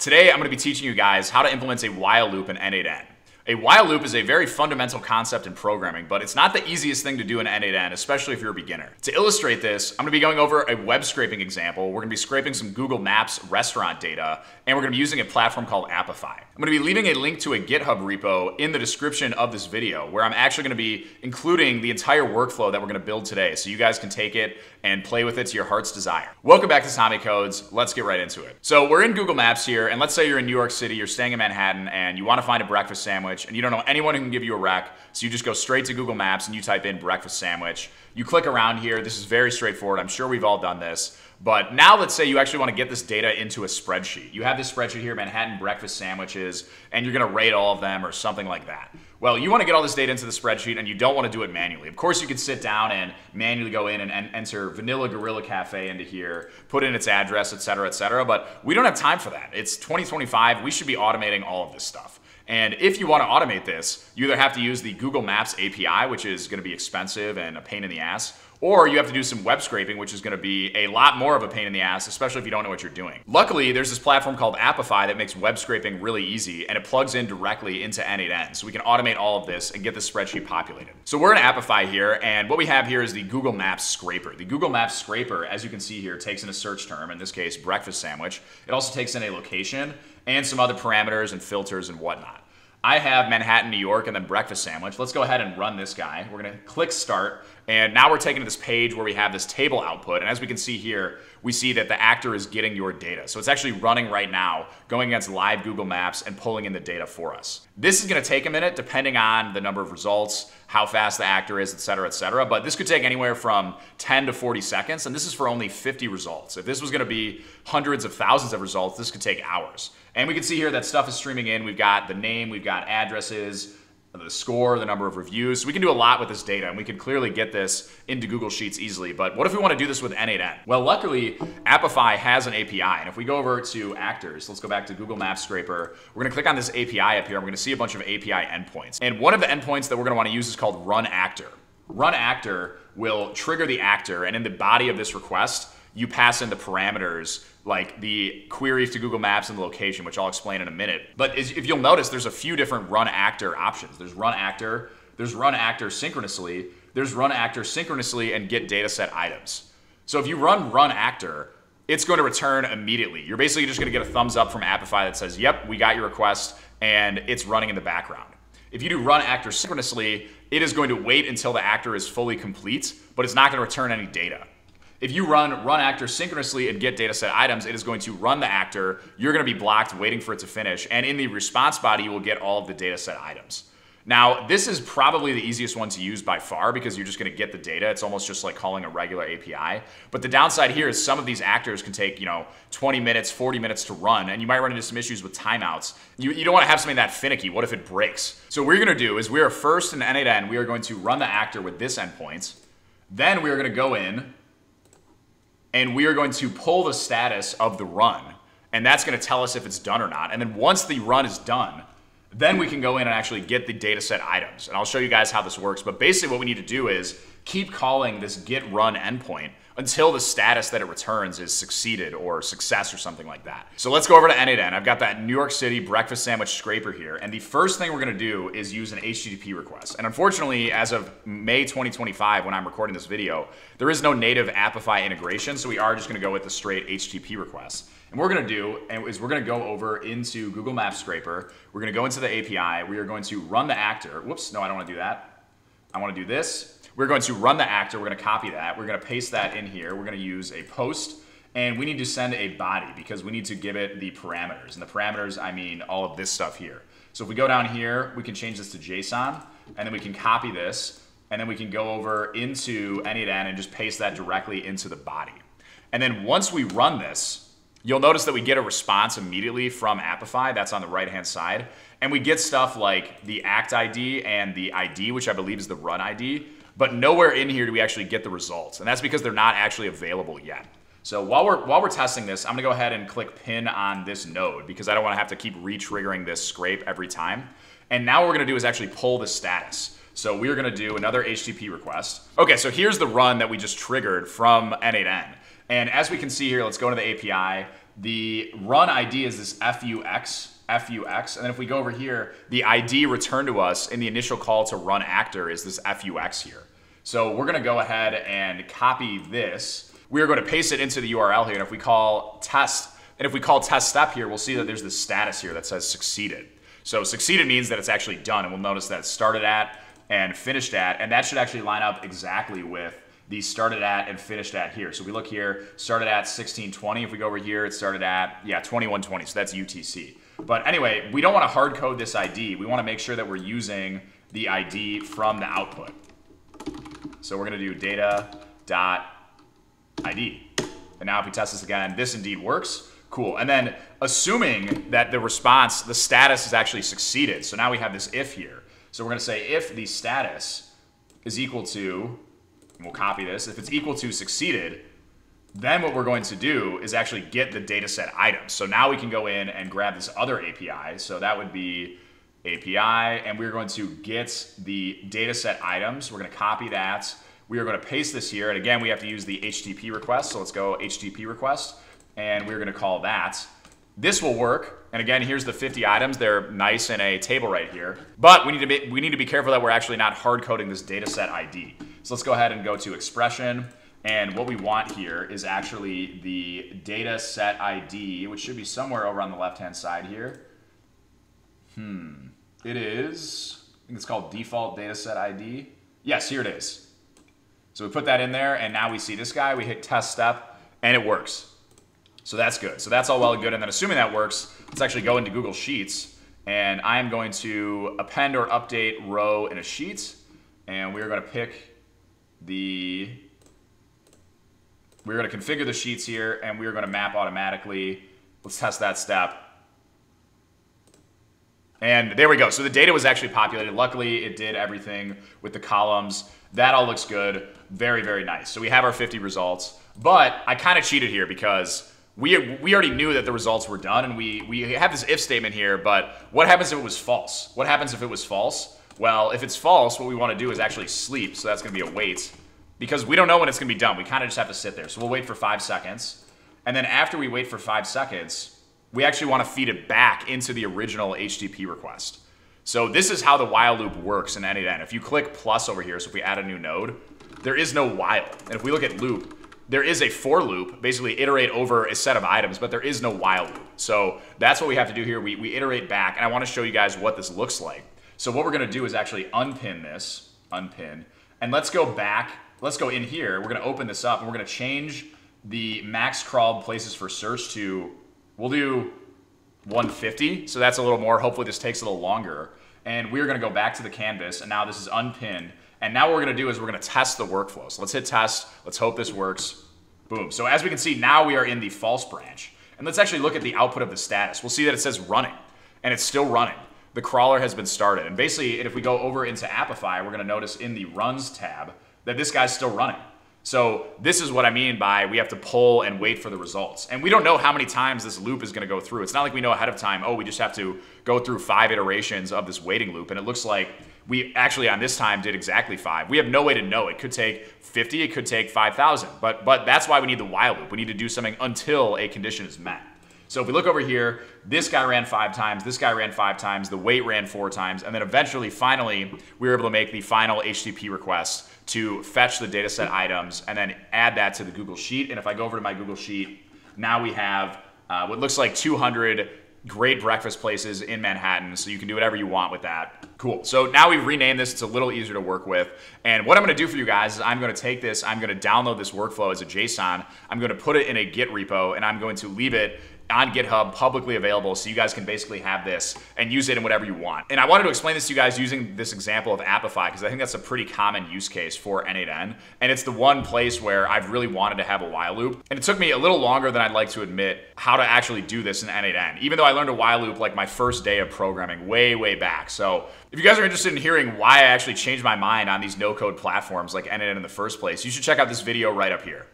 Today, I'm going to be teaching you guys how to implement a while loop in N8N. A while loop is a very fundamental concept in programming, but it's not the easiest thing to do in N8N, especially if you're a beginner. To illustrate this, I'm gonna be going over a web scraping example. We're gonna be scraping some Google Maps restaurant data, and we're gonna be using a platform called Apify. I'm gonna be leaving a link to a GitHub repo in the description of this video, where I'm actually gonna be including the entire workflow that we're gonna build today, so you guys can take it and play with it to your heart's desire. Welcome back to Tommy Codes. Let's get right into it. So we're in Google Maps here, and let's say you're in New York City, you're staying in Manhattan, and you wanna find a breakfast sandwich sandwich and you don't know anyone who can give you a rec. So you just go straight to Google Maps and you type in breakfast sandwich. You click around here. This is very straightforward. I'm sure we've all done this. But now let's say you actually want to get this data into a spreadsheet. You have this spreadsheet here, Manhattan breakfast sandwiches, and you're going to rate all of them or something like that. Well, you want to get all this data into the spreadsheet and you don't want to do it manually. Of course, you could sit down and manually go in and, and enter Vanilla Gorilla Cafe into here, put in its address, et cetera, et cetera. But we don't have time for that. It's 2025. We should be automating all of this stuff. And if you want to automate this, you either have to use the Google Maps API, which is going to be expensive and a pain in the ass, or you have to do some web scraping, which is going to be a lot more of a pain in the ass, especially if you don't know what you're doing. Luckily, there's this platform called Apify that makes web scraping really easy, and it plugs in directly into N8N. So we can automate all of this and get the spreadsheet populated. So we're in Apify here, and what we have here is the Google Maps scraper. The Google Maps scraper, as you can see here, takes in a search term, in this case, breakfast sandwich. It also takes in a location and some other parameters and filters and whatnot. I have Manhattan, New York, and then breakfast sandwich. Let's go ahead and run this guy. We're gonna click start, and now we're taken to this page where we have this table output. And as we can see here, we see that the actor is getting your data. So it's actually running right now, going against live Google Maps and pulling in the data for us. This is gonna take a minute depending on the number of results, how fast the actor is, et cetera, et cetera. But this could take anywhere from 10 to 40 seconds, and this is for only 50 results. If this was gonna be hundreds of thousands of results, this could take hours. And we can see here that stuff is streaming in. We've got the name, we've got addresses, the score, the number of reviews. So we can do a lot with this data and we can clearly get this into Google Sheets easily. But what if we want to do this with N8N? Well, luckily, Apify has an API. And if we go over to actors, let's go back to Google Maps Scraper. We're going to click on this API up here. And we're going to see a bunch of API endpoints. And one of the endpoints that we're going to want to use is called run actor. Run actor will trigger the actor. And in the body of this request, you pass in the parameters like the queries to Google Maps and the location, which I'll explain in a minute. But if you'll notice, there's a few different run actor options. There's run actor, there's run actor synchronously, there's run actor synchronously and get dataset items. So if you run run actor, it's going to return immediately. You're basically just going to get a thumbs up from Apify that says, yep, we got your request, and it's running in the background. If you do run actor synchronously, it is going to wait until the actor is fully complete, but it's not going to return any data. If you run run actor synchronously and get dataset items, it is going to run the actor. You're going to be blocked waiting for it to finish. And in the response body, you will get all of the dataset items. Now, this is probably the easiest one to use by far because you're just going to get the data. It's almost just like calling a regular API. But the downside here is some of these actors can take, you know, 20 minutes, 40 minutes to run, and you might run into some issues with timeouts. You, you don't want to have something that finicky. What if it breaks? So what we're going to do is we are first in N8N, we are going to run the actor with this endpoint. Then we are going to go in and we are going to pull the status of the run. And that's going to tell us if it's done or not. And then once the run is done, then we can go in and actually get the dataset items. And I'll show you guys how this works. But basically what we need to do is keep calling this get run endpoint until the status that it returns is succeeded or success or something like that. So let's go over to N8N. I've got that New York City breakfast sandwich scraper here. And the first thing we're gonna do is use an HTTP request. And unfortunately, as of May 2025, when I'm recording this video, there is no native Apify integration. So we are just gonna go with the straight HTTP request. And what we're gonna do is we're gonna go over into Google Maps Scraper. We're gonna go into the API. We are going to run the actor. Whoops, no, I don't wanna do that. I wanna do this. We're going to run the actor. We're going to copy that. We're going to paste that in here. We're going to use a post. And we need to send a body because we need to give it the parameters. And the parameters, I mean all of this stuff here. So if we go down here, we can change this to JSON. And then we can copy this. And then we can go over into N8N and just paste that directly into the body. And then once we run this, You'll notice that we get a response immediately from Apify. That's on the right-hand side. And we get stuff like the act ID and the ID, which I believe is the run ID. But nowhere in here do we actually get the results. And that's because they're not actually available yet. So while we're, while we're testing this, I'm gonna go ahead and click pin on this node because I don't wanna have to keep re-triggering this scrape every time. And now what we're gonna do is actually pull the status. So we're gonna do another HTTP request. Okay, so here's the run that we just triggered from N8N. And as we can see here, let's go into the API. the run ID is this FUX, FUX. And then if we go over here, the ID returned to us in the initial call to run actor is this FUX here. So we're gonna go ahead and copy this. We are gonna paste it into the URL here. And if we call test, and if we call test step here, we'll see that there's this status here that says succeeded. So succeeded means that it's actually done. And we'll notice that it started at and finished at, and that should actually line up exactly with the started at and finished at here. So we look here, started at 1620. If we go over here, it started at, yeah, 2120. So that's UTC. But anyway, we don't want to hard code this ID. We want to make sure that we're using the ID from the output. So we're going to do data dot ID. And now if we test this again, this indeed works. Cool. And then assuming that the response, the status is actually succeeded. So now we have this if here. So we're going to say if the status is equal to and we'll copy this. If it's equal to succeeded, then what we're going to do is actually get the dataset items. So now we can go in and grab this other API. So that would be API, and we're going to get the dataset items. We're going to copy that. We are going to paste this here, and again, we have to use the HTTP request. So let's go HTTP request, and we're going to call that. This will work. And again, here's the 50 items. They're nice in a table right here. But we need to be, we need to be careful that we're actually not hard coding this dataset ID. So let's go ahead and go to expression. And what we want here is actually the data set ID, which should be somewhere over on the left-hand side here. Hmm. It is, I think it's called default data set ID. Yes, here it is. So we put that in there, and now we see this guy. We hit test step, and it works. So that's good. So that's all well and good. And then assuming that works, let's actually go into Google Sheets, and I'm going to append or update row in a sheet, and we're going to pick the we're going to configure the sheets here and we're going to map automatically. Let's test that step. And there we go. So the data was actually populated. Luckily, it did everything with the columns. That all looks good. Very, very nice. So we have our 50 results. But I kind of cheated here because we, we already knew that the results were done. And we, we have this if statement here. But what happens if it was false? What happens if it was false? Well, if it's false, what we want to do is actually sleep. So that's going to be a wait because we don't know when it's going to be done. We kind of just have to sit there. So we'll wait for five seconds. And then after we wait for five seconds, we actually want to feed it back into the original HTTP request. So this is how the while loop works in N8N. If you click plus over here, so if we add a new node, there is no while. And if we look at loop, there is a for loop, basically iterate over a set of items, but there is no while loop. So that's what we have to do here. We, we iterate back, and I want to show you guys what this looks like. So what we're going to do is actually unpin this, unpin, and let's go back. Let's go in here. We're going to open this up, and we're going to change the max crawl places for search to, we'll do 150. So that's a little more. Hopefully this takes a little longer. And we're going to go back to the canvas, and now this is unpinned. And now what we're going to do is we're going to test the workflow. So let's hit test. Let's hope this works. Boom. So as we can see, now we are in the false branch. And let's actually look at the output of the status. We'll see that it says running, and it's still running the crawler has been started. And basically, if we go over into Apify, we're going to notice in the runs tab that this guy's still running. So this is what I mean by we have to pull and wait for the results. And we don't know how many times this loop is going to go through. It's not like we know ahead of time, oh, we just have to go through five iterations of this waiting loop. And it looks like we actually on this time did exactly five. We have no way to know. It could take 50, it could take 5,000. But, but that's why we need the while loop. We need to do something until a condition is met. So if we look over here, this guy ran five times, this guy ran five times, the wait ran four times, and then eventually, finally, we were able to make the final HTTP request to fetch the dataset items and then add that to the Google Sheet. And if I go over to my Google Sheet, now we have uh, what looks like 200 great breakfast places in Manhattan, so you can do whatever you want with that. Cool. So now we've renamed this. It's a little easier to work with. And what I'm going to do for you guys is I'm going to take this, I'm going to download this workflow as a JSON, I'm going to put it in a Git repo, and I'm going to leave it on GitHub, publicly available, so you guys can basically have this and use it in whatever you want. And I wanted to explain this to you guys using this example of Apify because I think that's a pretty common use case for N8N. And it's the one place where I've really wanted to have a while loop. And it took me a little longer than I'd like to admit how to actually do this in N8N, even though I learned a while loop like my first day of programming way, way back. So if you guys are interested in hearing why I actually changed my mind on these no-code platforms like N8N in the first place, you should check out this video right up here.